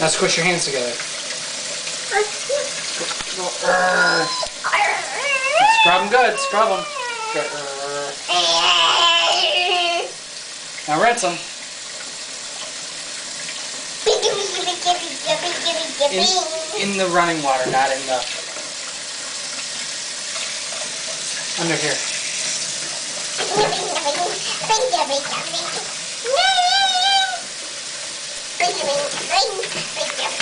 Now squish your hands together. Scrub them good. Scrub them. Now rinse them. In, in the running water, not in the under here. Ring, ring, ring.